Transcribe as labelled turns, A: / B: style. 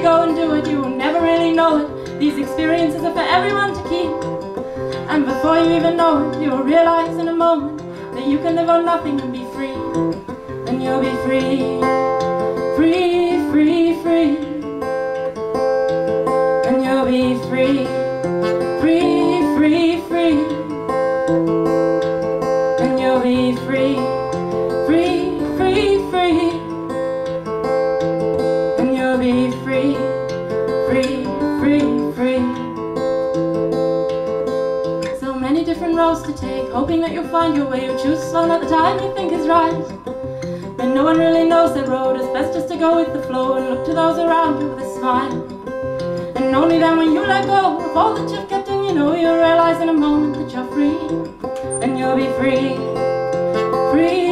A: go and do it, you will never really know it. These experiences are for everyone to keep. And before you even know it, you will realize in a moment that you can live on nothing and be free. And you'll be free, free, free, free. And you'll be free, many different roads to take, hoping that you'll find your way. You choose one at the time you think is right. But no one really knows the road. It's best just to go with the flow and look to those around you with a smile. And only then when you let go of all that you've kept in, you know you'll realize in a moment that you're free. And you'll be free, free,